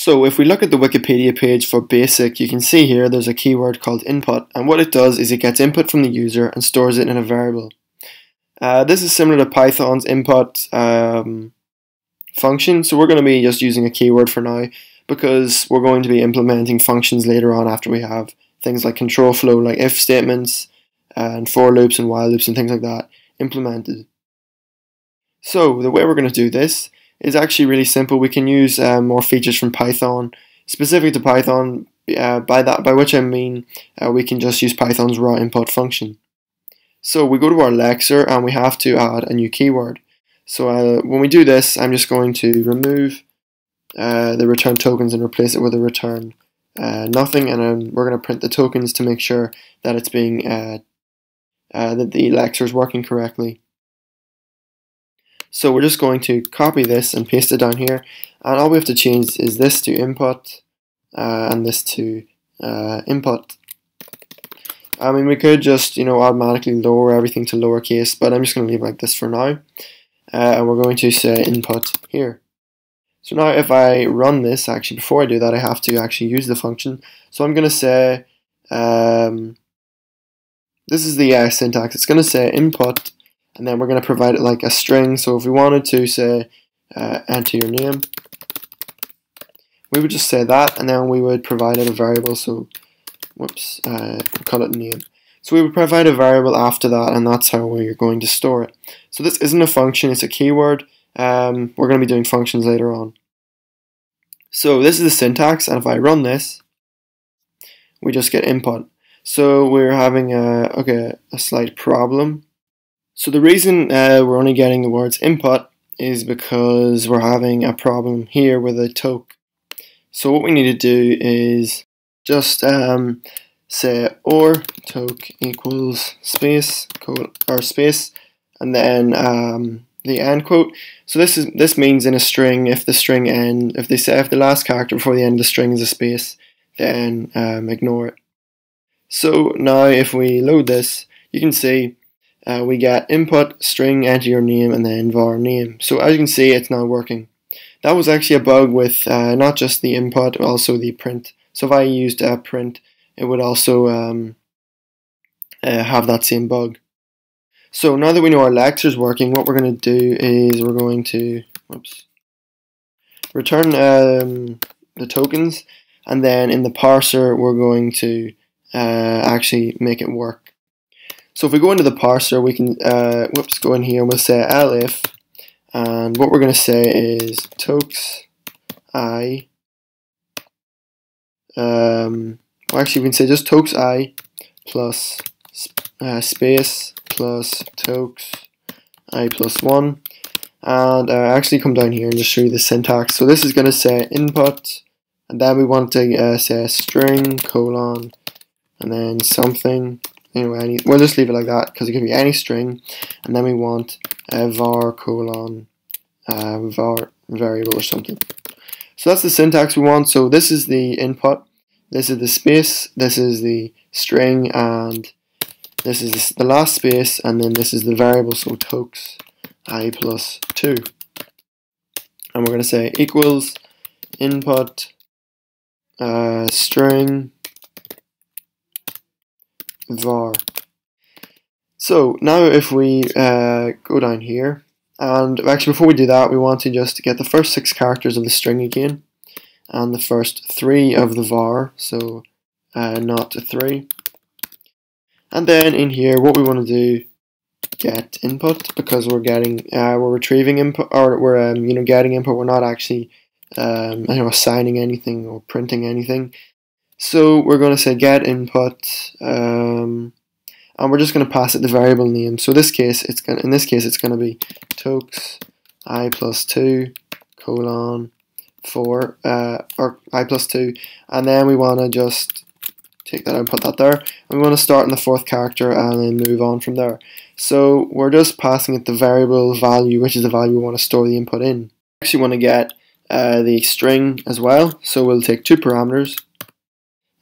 So if we look at the Wikipedia page for BASIC, you can see here there's a keyword called input, and what it does is it gets input from the user and stores it in a variable. Uh, this is similar to Python's input um, function, so we're going to be just using a keyword for now because we're going to be implementing functions later on after we have things like control flow, like if statements, and for loops and while loops and things like that implemented. So the way we're going to do this is actually really simple. We can use uh, more features from Python specific to Python. Uh, by that, by which I mean, uh, we can just use Python's raw input function. So we go to our lexer and we have to add a new keyword. So uh, when we do this, I'm just going to remove uh, the return tokens and replace it with a return uh, nothing, and we're going to print the tokens to make sure that it's being that the lexer is working correctly. So we're just going to copy this and paste it down here. And all we have to change is this to input uh, and this to uh, input. I mean, we could just, you know, automatically lower everything to lowercase, but I'm just going to leave it like this for now. Uh, and we're going to say input here. So now if I run this, actually before I do that, I have to actually use the function. So I'm going to say, um, this is the uh, syntax. It's going to say input and then we're going to provide it like a string. So if we wanted to say uh, enter your name, we would just say that, and then we would provide it a variable. So, whoops, uh, call it name. So we would provide a variable after that, and that's how we're going to store it. So this isn't a function; it's a keyword. Um, we're going to be doing functions later on. So this is the syntax, and if I run this, we just get input. So we're having a okay a slight problem so the reason uh, we're only getting the words input is because we're having a problem here with a toke. So what we need to do is just um, say or toke equals space quote or space and then um, the end quote. So this is this means in a string if the string end if they say if the last character before the end of the string is a space then um, ignore it. So now if we load this you can see uh, we get input string enter your name and then var name. So as you can see, it's now working. That was actually a bug with uh, not just the input, but also the print. So if I used uh, print, it would also um, uh, have that same bug. So now that we know our lexer is working, what we're going to do is we're going to whoops, return um, the tokens, and then in the parser, we're going to uh, actually make it work. So if we go into the parser, we can, uh, whoops, go in here and we'll say elif, and what we're going to say is tokes i, um, well actually we can say just tokes i plus uh, space plus tokes i plus 1, and uh, actually come down here and just show you the syntax. So this is going to say input, and then we want to uh, say string colon, and then something, anyway, any, we'll just leave it like that because it can be any string, and then we want a var colon uh, var variable or something. So that's the syntax we want. So this is the input, this is the space, this is the string, and this is the last space, and then this is the variable, so tokes i plus 2. And we're going to say equals input uh, string var. So now if we uh, go down here, and actually before we do that, we want to just get the first six characters of the string again, and the first three of the var, so uh, not three. And then in here, what we want to do, get input, because we're getting, uh, we're retrieving input, or we're, um, you know, getting input, we're not actually, um, I know, assigning anything or printing anything. So we're going to say get input, um, and we're just going to pass it the variable name. So this case, it's going in this case, it's going to be tokes i plus two colon four uh, or i plus two, and then we want to just take that and put that there, and we want to start in the fourth character and then move on from there. So we're just passing it the variable value, which is the value we want to store the input in. Actually want to get uh, the string as well, so we'll take two parameters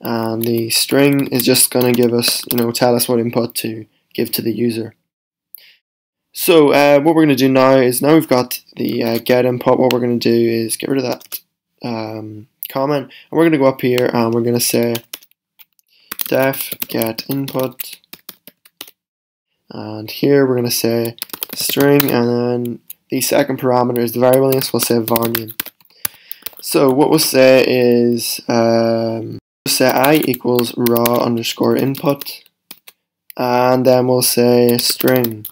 and the string is just going to give us, you know, tell us what input to give to the user. So uh, what we're going to do now is now we've got the uh, get input, what we're going to do is get rid of that um, comment, and we're going to go up here and we're going to say def get input, and here we're going to say string, and then the second parameter is the variable name, so we'll say var name. So what we'll say is um, say i equals raw underscore input, and then we'll say string.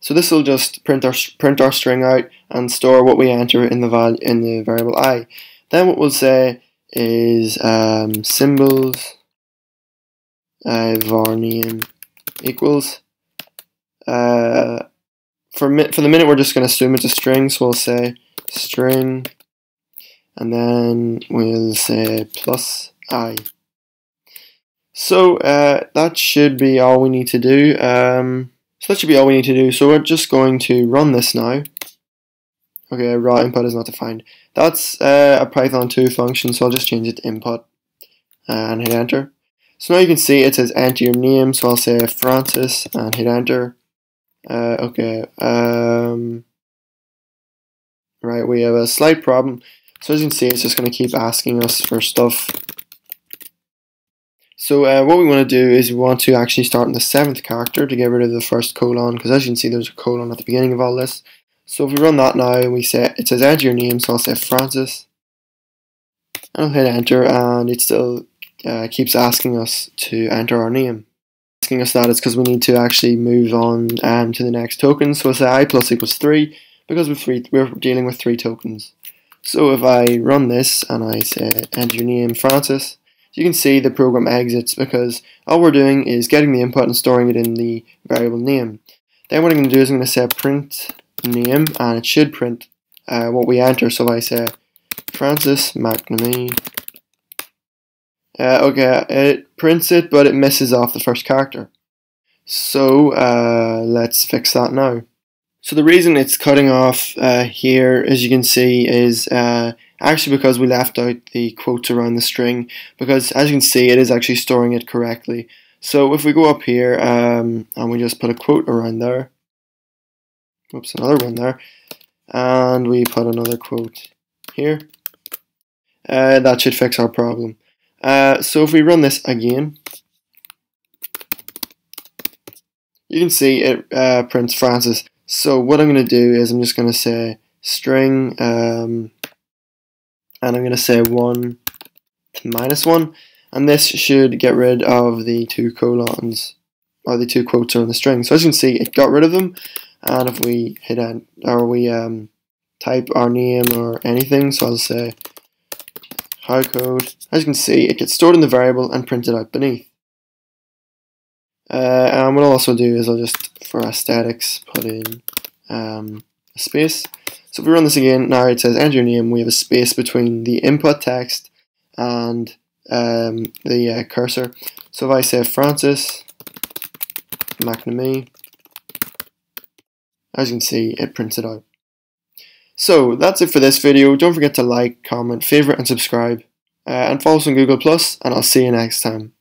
So this will just print our print our string out and store what we enter in the val in the variable i. Then what we'll say is um, symbols uh, var name equals. Uh, for for the minute, we're just going to assume it's a string, so we'll say string, and then we'll say plus i. So uh, that should be all we need to do. Um, so that should be all we need to do. So we're just going to run this now. Okay, raw input is not defined. That's uh, a Python 2 function, so I'll just change it to input and hit enter. So now you can see it says enter your name, so I'll say Francis and hit enter. Uh, okay, um, right, we have a slight problem. So as you can see, it's just going to keep asking us for stuff so uh, what we want to do is we want to actually start in the seventh character to get rid of the first colon because as you can see there's a colon at the beginning of all this. So if we run that now we say it says enter your name so I'll say Francis and I'll hit enter and it still uh, keeps asking us to enter our name. Asking us that is because we need to actually move on um, to the next token so we'll say i plus equals 3 because we're, three, we're dealing with 3 tokens. So if I run this and I say enter your name Francis you can see the program exits because all we're doing is getting the input and storing it in the variable name. Then what I'm going to do is I'm going to say print name and it should print uh, what we enter. So I say Francis McNamee, uh, okay, it prints it but it misses off the first character. So uh, let's fix that now. So the reason it's cutting off uh, here, as you can see, is uh, actually because we left out the quotes around the string because as you can see it is actually storing it correctly. So if we go up here um, and we just put a quote around there. Oops another one there. And we put another quote here. Uh, that should fix our problem. Uh, so if we run this again you can see it uh, prints Francis. So what I'm going to do is I'm just going to say string um, and I'm going to say 1 to minus 1 and this should get rid of the two colons or the two quotes on the string. So as you can see it got rid of them and if we hit end or we um, type our name or anything so I'll say howCode as you can see it gets stored in the variable and printed out beneath. Uh, and what I'll also do is I'll just for aesthetics put in um, a space so if we run this again, now it says enter your name, we have a space between the input text and um, the uh, cursor. So if I say Francis McNamee, as you can see, it prints it out. So that's it for this video. Don't forget to like, comment, favorite, and subscribe. Uh, and follow us on Google+, and I'll see you next time.